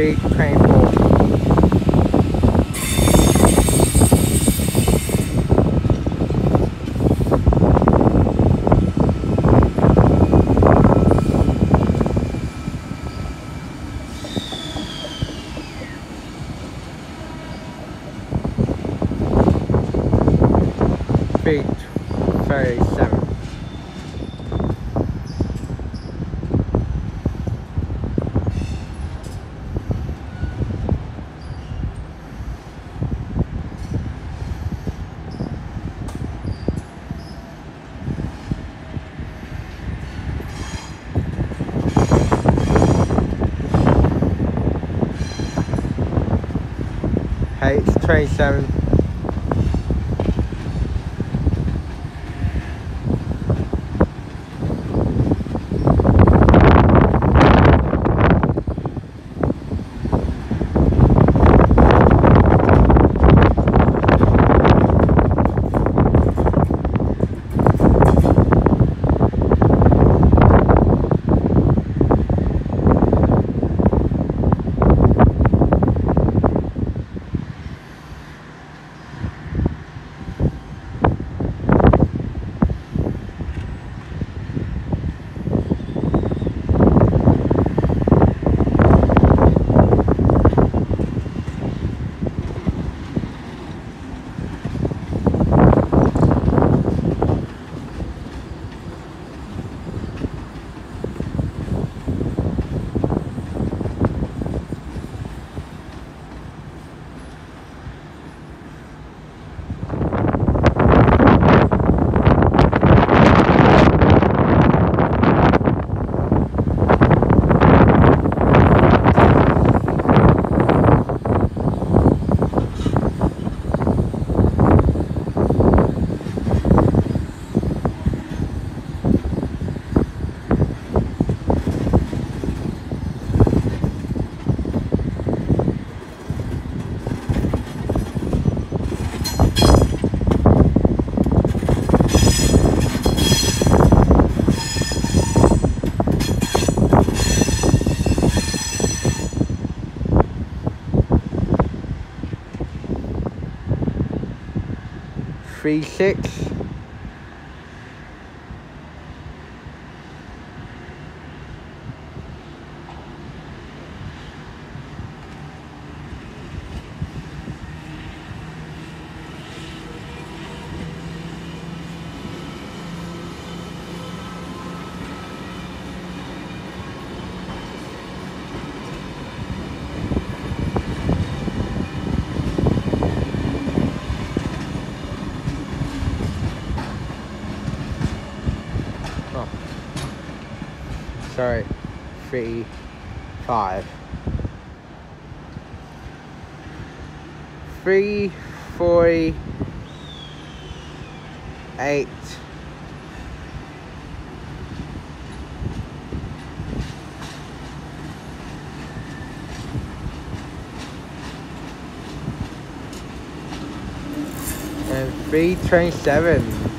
Three twenty-four. Three thirty-seven. 27 Three six. Sorry. Three five. Three forty eight. And three twenty seven.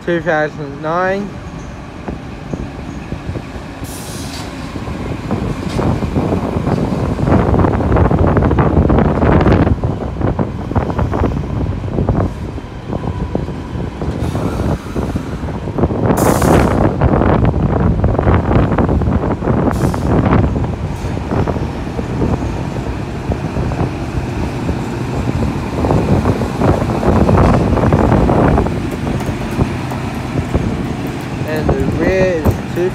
2009.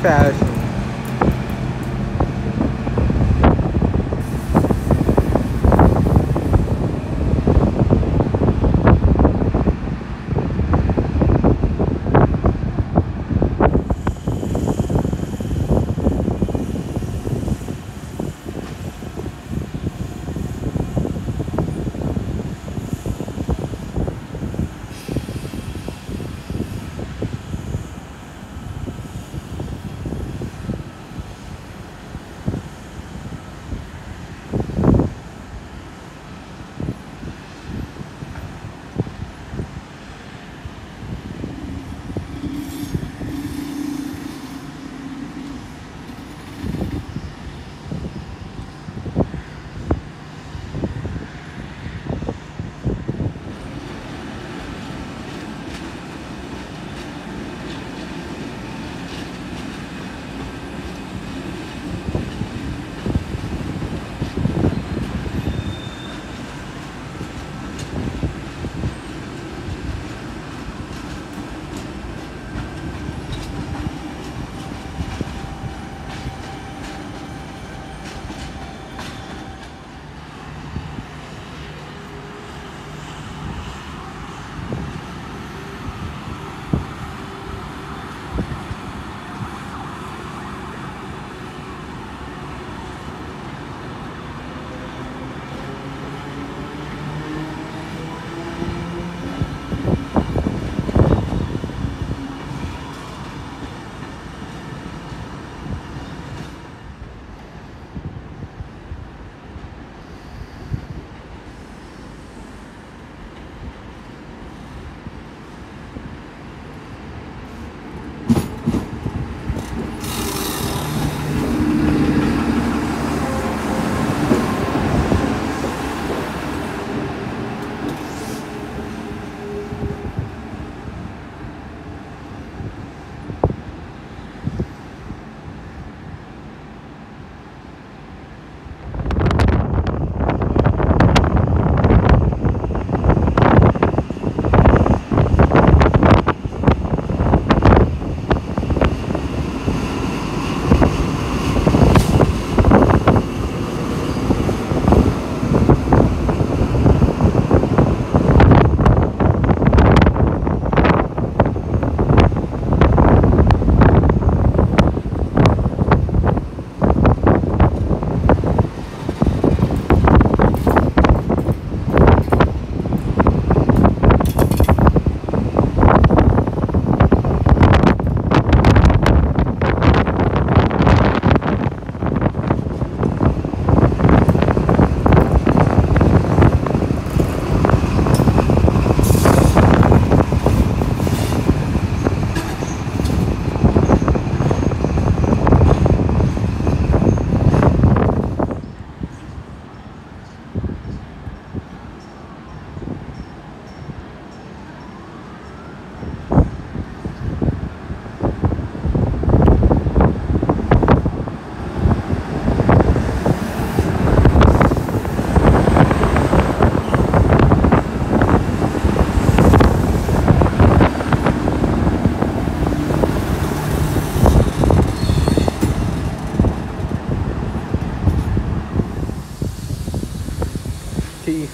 Is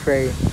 2000. T3